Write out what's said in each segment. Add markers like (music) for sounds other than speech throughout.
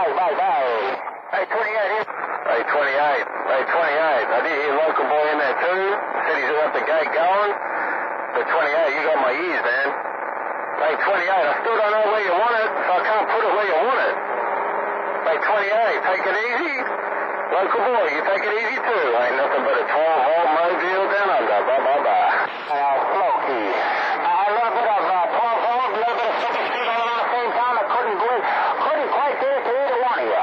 bye, bye, bye. Hey, 28 here. Hey, 28. Hey, 28. I did hear local boy in there too. Said he's got the gate going. But 28, you got my ears, man. Hey, 28, I still don't know where you want it, so I can't put it where you want it. Hey, 28, take it easy. Local boy, you take it easy too. Ain't nothing but a 12-hole mobile down under. Bye, bye, bye. Uh, slow key. Uh, a little bit of uh, 12 volt, a little bit of second speed all at the same time. I couldn't go in, couldn't quite get it to either one of you.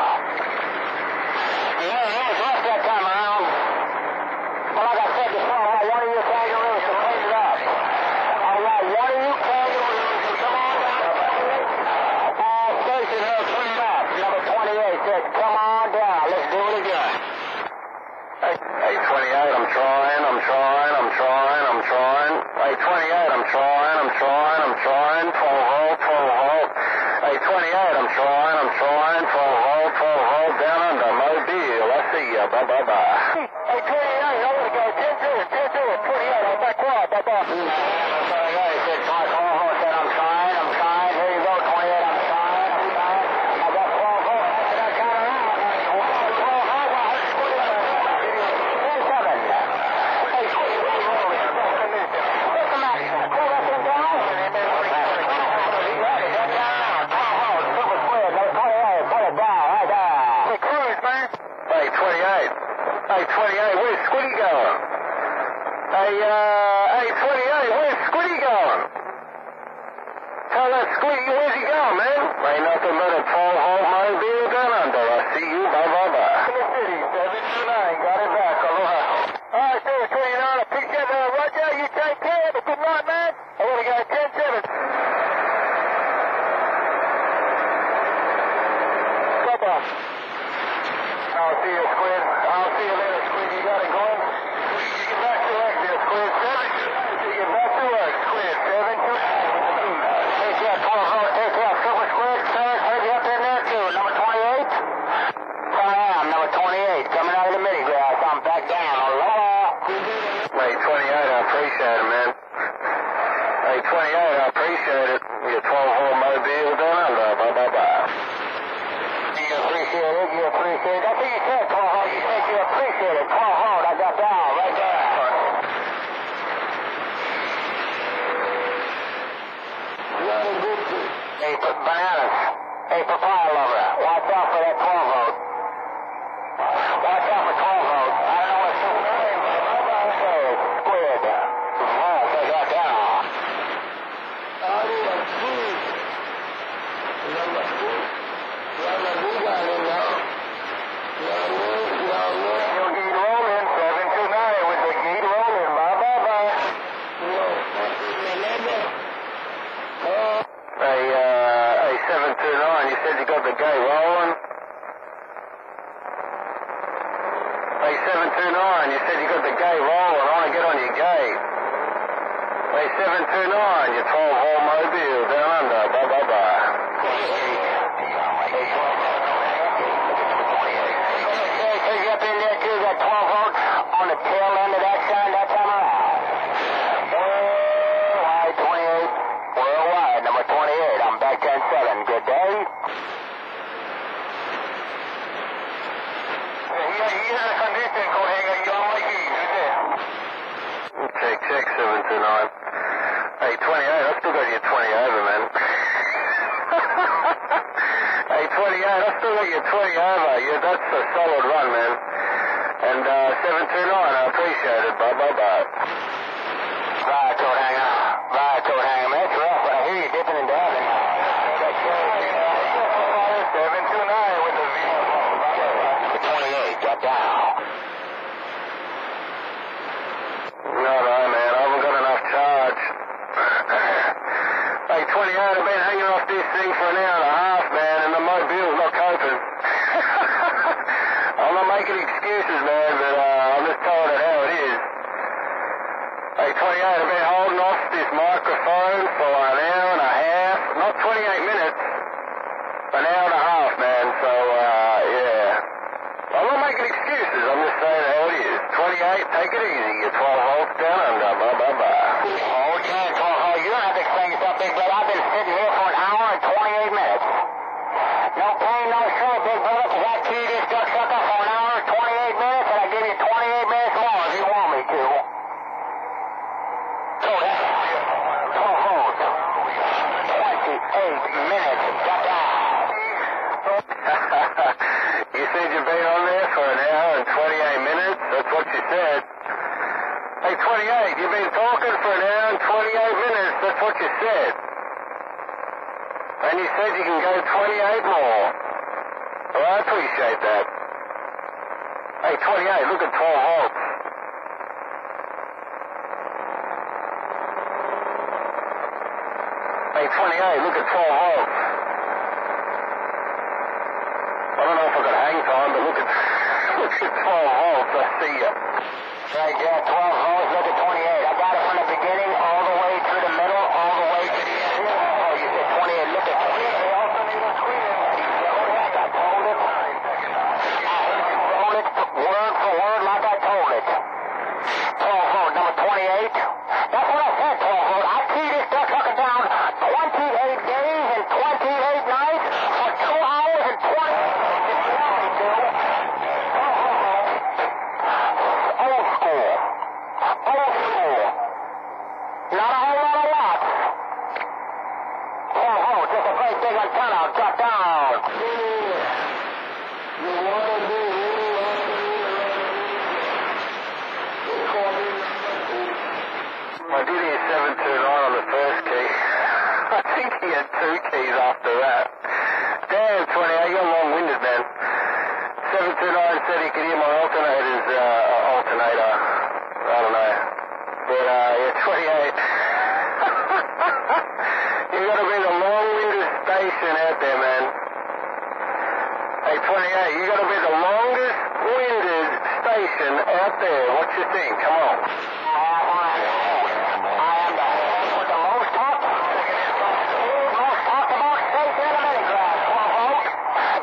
Yeah, yeah, it's rough that time around. Well, like I said before, I want one of you kangaroos to clean it up. I want one of you kangaroos to come on down. Uh, station here, clean it up. Number 28 says, come on down. Let's do it again. Hey, hey, 28, I'm trying, I'm trying, I'm trying, I'm trying. Hey, 28, I'm trying, I'm trying, I'm trying. 12 volt, 12 volt. Hey, 28, I'm trying, I'm 12 volt, 12 volt. Down under, Mobile. I see ya. Bye, bye, bye. Hey, 28, over the go. 10 to it, 10 to it. 28, on back quad, back off. I'm sorry, guys. Said, come on, 12 volt. Said, I'm trying, I'm trying. Here you go, 28, I'm trying, I'm trying. I got 12 volt. I said, I count around. 12 volt, I heard 27. Hey, 28, What's the matter? Cool that thing down? Super square, no, 28, put it down, right there. Hey, cruise, man. Hey, 28. Hey, 28, where's Squiddy going? Hey, uh, hey, 28, where's Squiddy going? Tell that Squiddy, where's he going, man? Ain't nothing but a 12-hole mobile down under. I see you. Bye, bye, bye. In the city, 729, got it back, aloha. All right, see you, 29, I picked up, uh, Roger, you take care, but good night, man. I would have got 10-7. Stop off. I'll see you, Squid. I'll see you later, Squid. You got it going? You get back to work there, Squid. Seven, you get back to work, Squid. Seven, two, Take care, 12 volt, take care, Super Squid. Sarah's heard you up in there, too. Number 28? I am, number 28, coming out of the mini grass. I'm back down. Aloha. Hey, 28, I appreciate it, man. Hey, 28, I appreciate it. Your 12-hole mobile down under. Bye, bye, bye. You appreciate it, you appreciate it. That's what you said, 12 hole. You said you appreciate it. 12 hole, I got down, right there. Hey, for bananas. Hey, papaya lover. Watch out for that 12 volt. Watch out for 12 volt. I don't know what's going on. Hey, squid. Oh, they got down. Your gate rolling, 729 with the gate rolling. Bye, bye, bye. Hey, uh, hey, 729, you said you got the gate rolling? Hey, 729, you said you got the gate rolling. I want to get on your gate. Hey, 729, your 12-hole mobile down under. Bye, bye, bye. Take you up in there too, that 12 volt on the tail end of that sign that time around. Worldwide 28, worldwide number 28. I'm back 10-7. Good day. Check, check, 729. Hey, 28, I still got your 20 over, man. (laughs) hey, 28, I still got your 20 over. Yeah, that's a solid run, man. And, uh, 729, I appreciate it. Bye, bye, bye. Right, coat hanger. Right, coat hanger. Man, it's rough. I hear you dipping into heaven. 729 with the V. 28, got down. No, no, man. I haven't got enough charge. hey, 28, I've been hanging off this thing for an hour and a half, man, and the mobile's not coping. I'm not making excuses, man, but uh, I'm just telling it how it is. Hey, 28, I've been holding off this microphone for an hour and a half, not 28 minutes, an hour and a half, man, so, uh, yeah. I'm not making excuses, I'm just saying how it is. 28, take it easy, you're 12 volts down under, bye, bye, bye. Okay, 12 hole. You don't have to explain yourself, big brother. I've been sitting here for an hour and 28 minutes. No pain, no know big brother, because I keyed this duck sucker for an hour, 28 minutes, and I give you 28 minutes more if you want me to. So that's 12 volts. 28 minutes. (laughs) You said you've been on there for an hour and 28 minutes? That's what you said. Hey, 28, you've been talking for an hour and 28 minutes. That's what you said. And you said you can go 28 more. Well, I appreciate that. Hey, 28, look at 12 volts. Hey, 28, look at 12 volts. I don't know if I got hang time, but look at, (laughs) look at 12 volts. I see you. Right there, 12 volts, look at 28. I got it from the beginning all the way through the middle, all the way to the end. Oh, you said 28, look at 28. They also need a tweet in. I told it. I told it word for word like I told it. 12 volt, number 28. That's what I said, 12 volt. I keyed this duck sucker down 28 days and 28 nights for 2 hours and 20 Old school. Old school. Not a whole lot of watts. 12 volts, just a great big antenna. Got down. You wanna I did hear 729 on the first key. (laughs) I think he had two keys after that. Damn, 28, you're long-winded, man. 729 said he could hear my alternator's uh, alternator. I don't know. But, uh, yeah, 28. (laughs) you gotta be the long-winded station out there, man. Hey, 28, you gotta be the longest-winded station out there. What you think? Come on. I am the with the most talk. Most talked about station in America. 12 volt.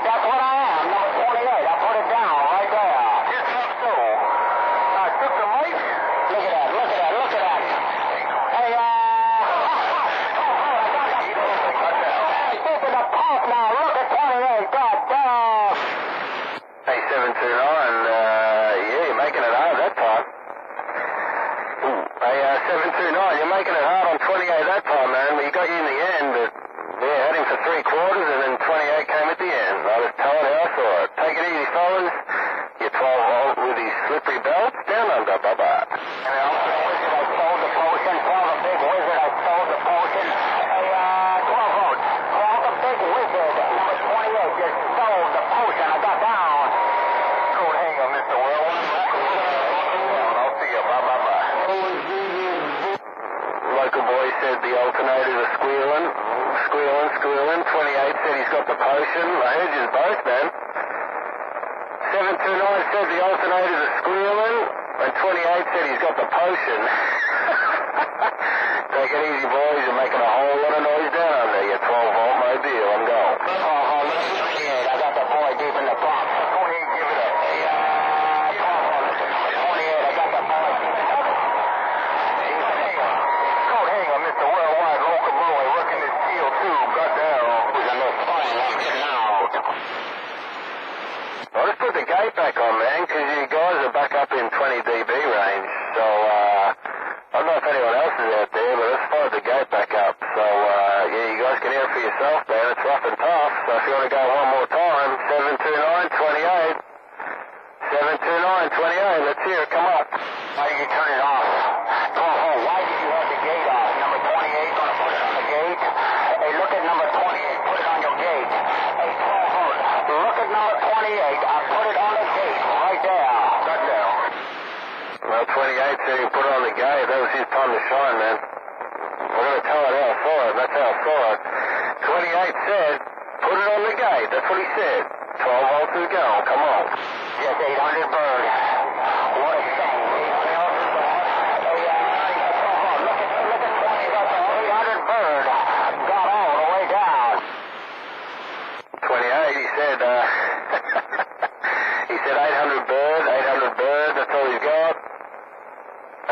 That's what I am. Number 28. I put it down right there. Just up so. I took the mic. Look at that. Look at that. Look at that. Hey, uh. Hey, keeping the pulse now. Look at 28. God damn. Hey, 729, uh, yeah, you're making it hard that time. Ooh. Hey, uh, 729, you're making it hard on 28 that time, man. We got you in the end, but, yeah, had him for three quarters, and then 28 came at the end. I was telling how I saw it. Take it easy, fellas. Your 12 volt with his slippery belt. Down under, bye-bye. Hey, I'm the wizard. I sold the potion. Call the big wizard. I sold the potion. Hey, uh, 12 volts. Call the big wizard. Number 28 just sold the potion. I got down. Hang on, Mr. Whirlwind. I'll see you. Bye-bye-bye. Local boy said the alternators are squealing. Squealing, squealing. 28 said he's got the potion. I heard you both, man. 729 said the alternators are squealing. And 28 said he's got the potion. (laughs) Take it easy, boys. You're making a whole lot of noise down there. Your 12 volt mobile. I'm going. Oh, oh, look at 28. I got the boy deep in the box. Go ahead, give it up. Hey, uh, 12 volts. 28. I got the boy deep in the box. Cool, hang on, Mr. Worldwide Local Boy. Working this steel tube. Got down. Who's a little fun? I'm getting out. Well, let's put the gate back on, man, because you guys are back up in 20 dB range. So, uh, I don't know if anyone else is out there, but let's fire the gate back up. So, uh, yeah, you guys can hear it for yourself, man. It's rough and tough. So if you want to go one more time, 729 28. 729 28. Let's hear it. Come on. Why did you turn it off? 12 volt. Why did you have the gate off? Number 28, gonna put it on the gate. Hey, look at number 28. Put it on your gate. Hey, 12 volt. Look at number 28. I put it on the gate right there. Cut down. 28 said he put on the gate. That was his time to shine, man. I'm going to tell it how I saw it. That's how I saw it. 28 said, put it on the gate. That's what he said. 12 volts is going. Come on. Just 800 bird.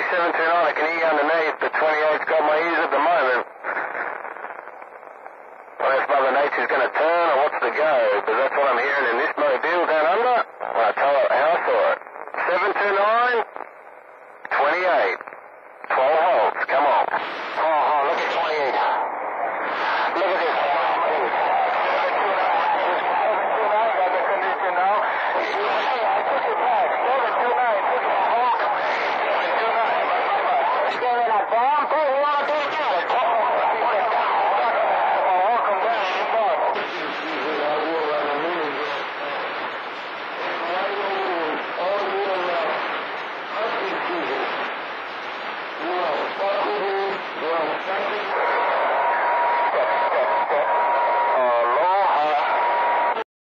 729, man. Hey, 729, I can you underneath. The 28's got my ears at the moment. Well, if Mother Nature's going to turn or what's the go, because that's what I'm hearing in this mobile down under. Well, I tell her how I saw it. 729, 28.